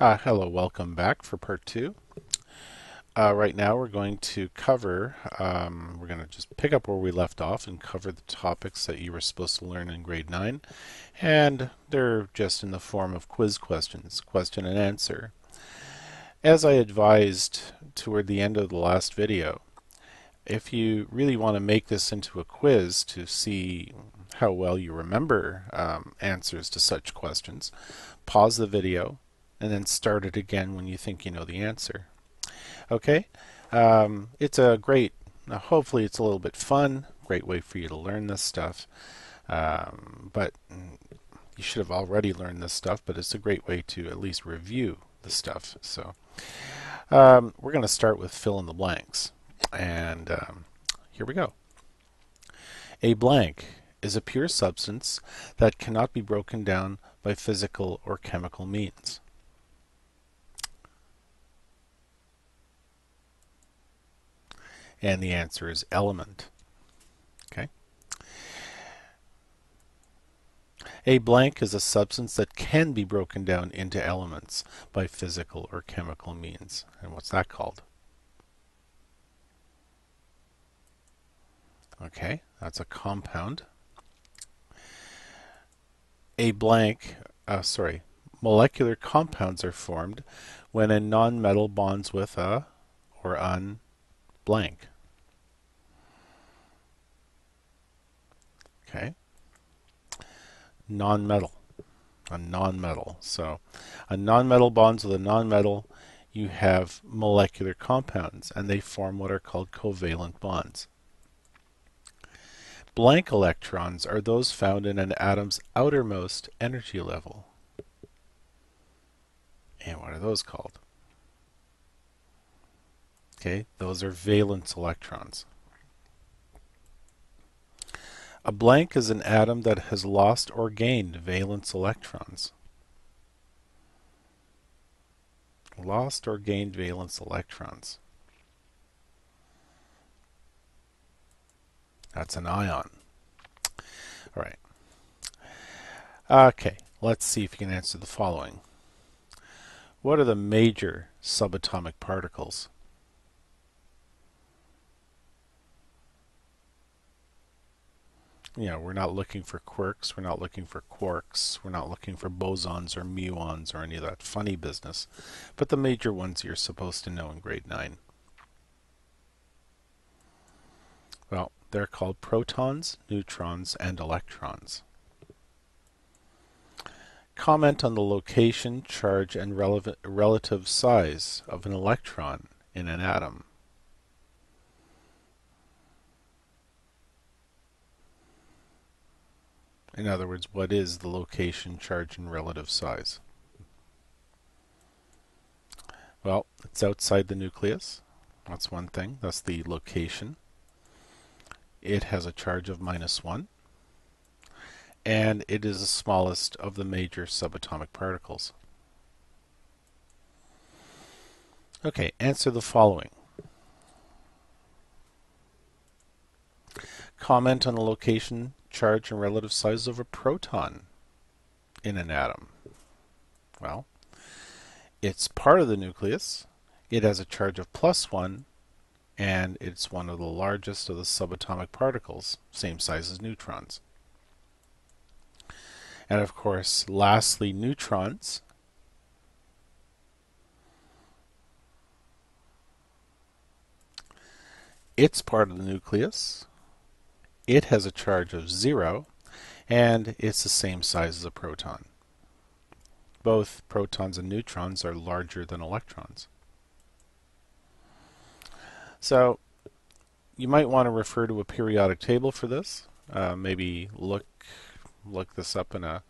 Uh, hello, welcome back for part two. Uh, right now we're going to cover, um, we're going to just pick up where we left off and cover the topics that you were supposed to learn in grade 9. And they're just in the form of quiz questions, question and answer. As I advised toward the end of the last video, if you really want to make this into a quiz to see how well you remember um, answers to such questions, pause the video and then start it again when you think you know the answer. Okay, um, it's a great, uh, hopefully it's a little bit fun, great way for you to learn this stuff. Um, but you should have already learned this stuff, but it's a great way to at least review the stuff. So um, we're going to start with fill in the blanks. And um, here we go. A blank is a pure substance that cannot be broken down by physical or chemical means. And the answer is element. Okay. A blank is a substance that can be broken down into elements by physical or chemical means. And what's that called? Okay, that's a compound. A blank, uh, sorry, molecular compounds are formed when a nonmetal bonds with a or un blank. Okay. Nonmetal. A nonmetal. So a nonmetal bonds with a nonmetal, you have molecular compounds and they form what are called covalent bonds. Blank electrons are those found in an atom's outermost energy level. And what are those called? Okay, those are valence electrons. A blank is an atom that has lost or gained valence electrons. Lost or gained valence electrons. That's an ion. All right. Okay, let's see if you can answer the following. What are the major subatomic particles? You know, we're not looking for quirks, we're not looking for quarks, we're not looking for bosons or muons or any of that funny business, but the major ones you're supposed to know in grade 9. Well, they're called protons, neutrons, and electrons. Comment on the location, charge, and relative size of an electron in an atom. In other words, what is the location, charge, and relative size? Well, it's outside the nucleus. That's one thing. That's the location. It has a charge of minus 1. And it is the smallest of the major subatomic particles. Okay, answer the following. Comment on the location, charge and relative size of a proton in an atom? Well, it's part of the nucleus. It has a charge of plus 1 and it's one of the largest of the subatomic particles, same size as neutrons. And of course, lastly, neutrons. It's part of the nucleus. It has a charge of 0 and it's the same size as a proton. Both protons and neutrons are larger than electrons. So you might want to refer to a periodic table for this. Uh, maybe look look this up in a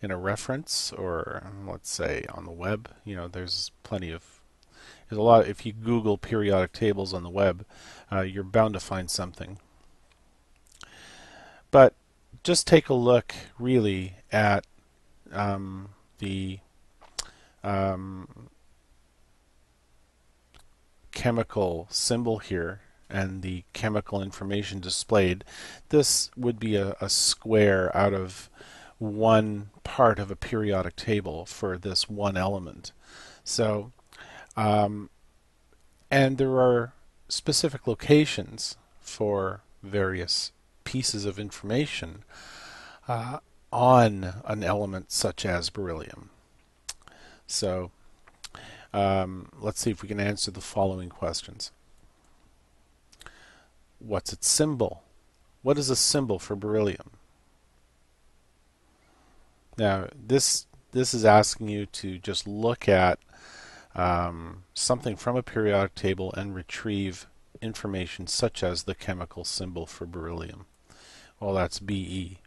in a reference or let's say on the web. You know, there's plenty of there's a lot. If you Google periodic tables on the web, uh, you're bound to find something but just take a look really at um, the um, chemical symbol here and the chemical information displayed. This would be a, a square out of one part of a periodic table for this one element. So, um, and there are specific locations for various pieces of information uh, on an element such as beryllium. So um, let's see if we can answer the following questions. What's its symbol? What is a symbol for beryllium? Now, this this is asking you to just look at um, something from a periodic table and retrieve information such as the chemical symbol for beryllium. Well, that's Be.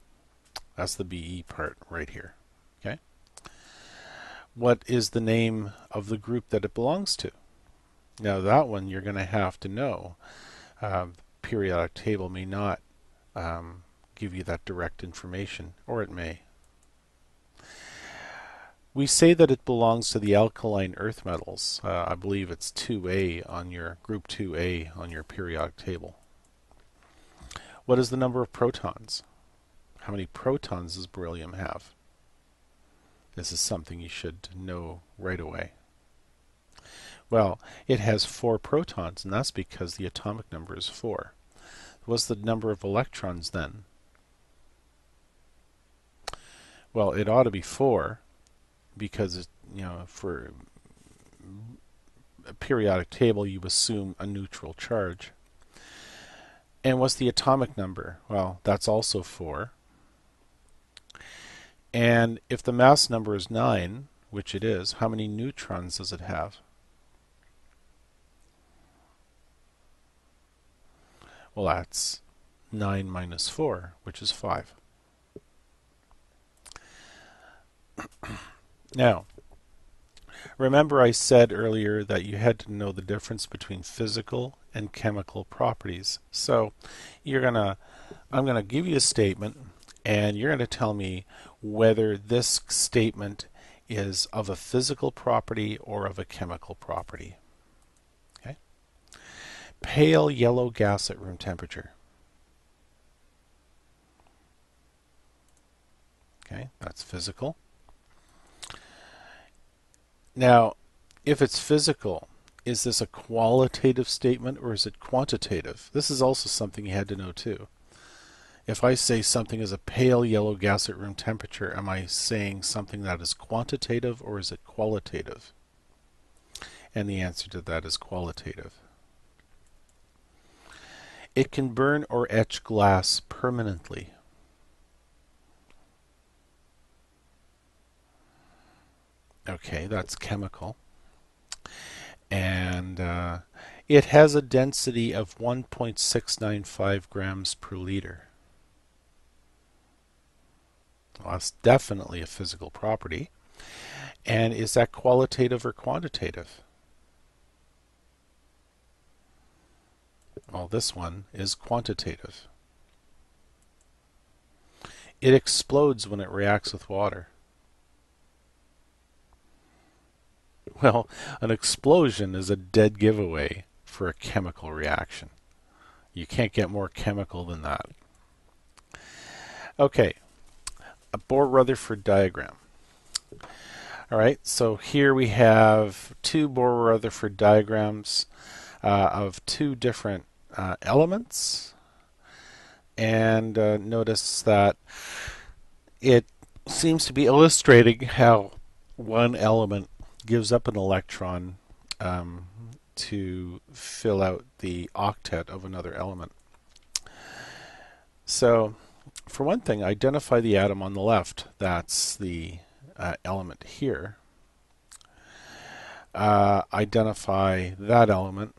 That's the Be part right here. Okay. What is the name of the group that it belongs to? Now that one you're going to have to know. Uh, periodic table may not um, give you that direct information, or it may. We say that it belongs to the alkaline earth metals. Uh, I believe it's 2A on your group 2A on your periodic table. What is the number of protons? How many protons does beryllium have? This is something you should know right away. Well, it has four protons, and that's because the atomic number is 4. What's the number of electrons then? Well, it ought to be 4 because you know for a periodic table you assume a neutral charge. And what's the atomic number? Well, that's also 4. And if the mass number is 9, which it is, how many neutrons does it have? Well, that's 9 minus 4, which is 5. Now, remember I said earlier that you had to know the difference between physical and chemical properties. So you're gonna, I'm gonna give you a statement, and you're gonna tell me whether this statement is of a physical property or of a chemical property. Okay. Pale yellow gas at room temperature. Okay, that's physical. Now, if it's physical, is this a qualitative statement or is it quantitative? This is also something you had to know too. If I say something is a pale yellow gas at room temperature, am I saying something that is quantitative or is it qualitative? And the answer to that is qualitative. It can burn or etch glass permanently. Okay, that's chemical. And uh, it has a density of 1.695 grams per liter. Well, that's definitely a physical property. And is that qualitative or quantitative? Well, this one is quantitative. It explodes when it reacts with water. Well, an explosion is a dead giveaway for a chemical reaction. You can't get more chemical than that. Okay, a Bohr-Rutherford diagram. All right, so here we have two Bohr-Rutherford diagrams uh, of two different uh, elements. And uh, notice that it seems to be illustrating how one element gives up an electron um, to fill out the octet of another element. So, for one thing, identify the atom on the left. That's the uh, element here. Uh, identify that element.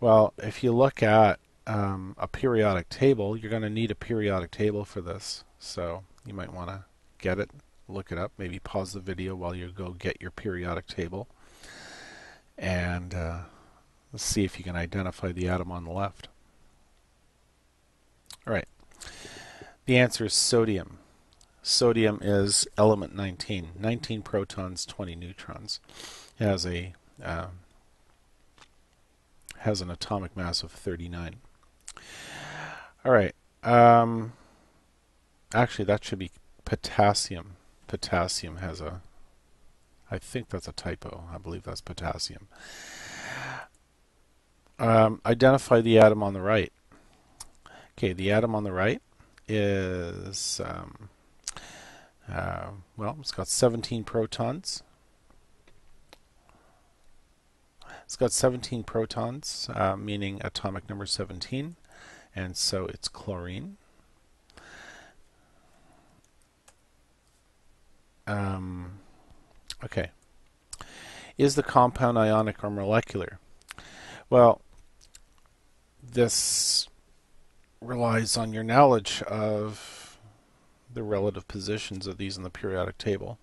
Well, if you look at um, a periodic table, you're going to need a periodic table for this. So you might want to get it look it up. Maybe pause the video while you go get your periodic table and uh, see if you can identify the atom on the left. All right. The answer is sodium. Sodium is element 19. 19 protons, 20 neutrons. It has a uh, has an atomic mass of 39. All right. Um, actually, that should be potassium potassium has a I think that's a typo. I believe that's potassium. Um, identify the atom on the right. Okay, the atom on the right is, um, uh, well, it's got 17 protons. It's got 17 protons, uh, meaning atomic number 17, and so it's chlorine. Um, okay. Is the compound ionic or molecular? Well, this relies on your knowledge of the relative positions of these in the periodic table.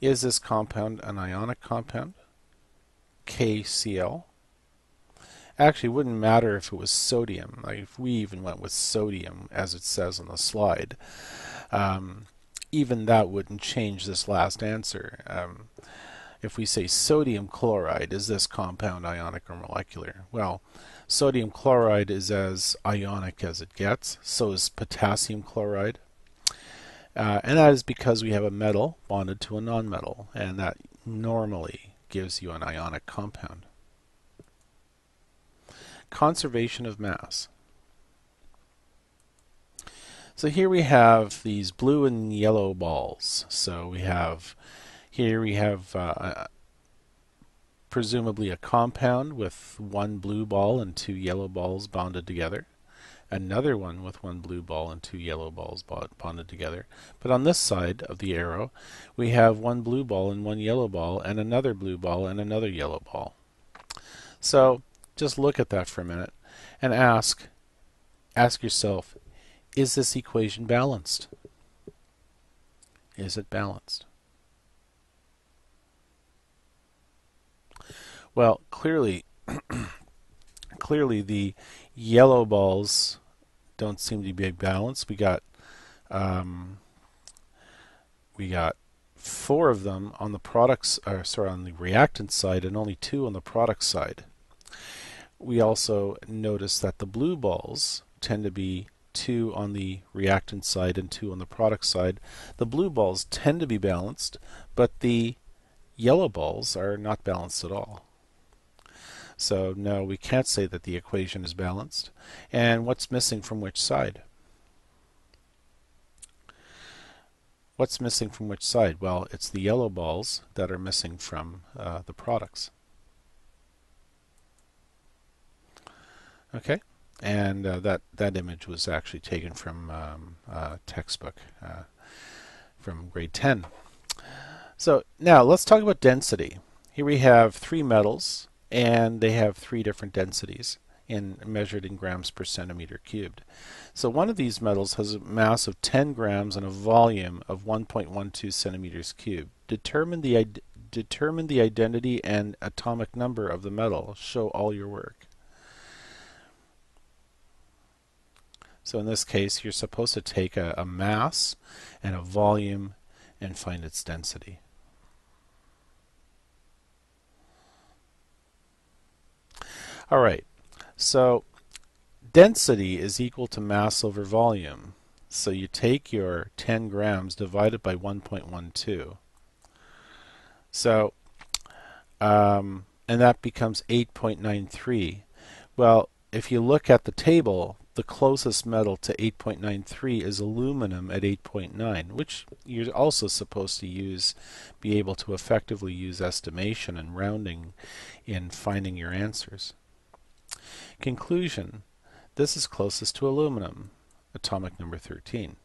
Is this compound an ionic compound? KCl. Actually, it wouldn't matter if it was sodium. Like if we even went with sodium, as it says on the slide, um, even that wouldn't change this last answer. Um, if we say sodium chloride, is this compound ionic or molecular? Well, sodium chloride is as ionic as it gets, so is potassium chloride. Uh, and that is because we have a metal bonded to a nonmetal, and that normally gives you an ionic compound. Conservation of mass. So here we have these blue and yellow balls. So we have here we have uh, presumably a compound with one blue ball and two yellow balls bonded together. Another one with one blue ball and two yellow balls bonded together. But on this side of the arrow, we have one blue ball and one yellow ball, and another blue ball and another yellow ball. So just look at that for a minute and ask ask yourself is this equation balanced? Is it balanced? Well, clearly, clearly the yellow balls don't seem to be balanced. We got um, we got four of them on the products, or sorry, on the reactant side, and only two on the product side. We also notice that the blue balls tend to be two on the reactant side and two on the product side. The blue balls tend to be balanced, but the yellow balls are not balanced at all. So no, we can't say that the equation is balanced. And what's missing from which side? What's missing from which side? Well, it's the yellow balls that are missing from uh, the products. Okay, and uh, that that image was actually taken from um, a textbook uh, from grade 10. So now let's talk about density. Here we have three metals and they have three different densities in measured in grams per centimeter cubed. So one of these metals has a mass of 10 grams and a volume of 1.12 centimeters cubed. Determine the determine the identity and atomic number of the metal. Show all your work. So in this case, you're supposed to take a, a mass and a volume and find its density. All right, so density is equal to mass over volume. So you take your 10 grams divided by 1.12. So, um, and that becomes 8.93. Well, if you look at the table, the closest metal to 8.93 is aluminum at 8.9, which you're also supposed to use, be able to effectively use estimation and rounding in finding your answers. Conclusion. This is closest to aluminum, atomic number 13.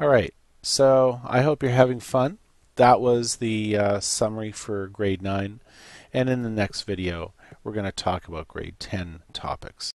Alright, so I hope you're having fun. That was the uh, summary for grade 9. And in the next video, we're going to talk about grade 10 topics.